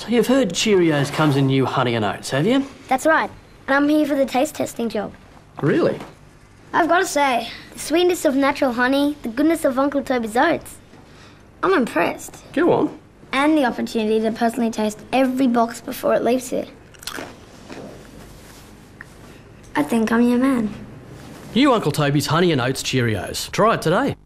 So you've heard Cheerios comes in new honey and oats, have you? That's right. And I'm here for the taste testing job. Really? I've got to say, the sweetness of natural honey, the goodness of Uncle Tobys oats. I'm impressed. Go on. And the opportunity to personally taste every box before it leaves here. I think I'm your man. New Uncle Tobys Honey and Oats Cheerios. Try it today.